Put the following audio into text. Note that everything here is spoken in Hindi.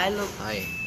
Hi, look. Hi.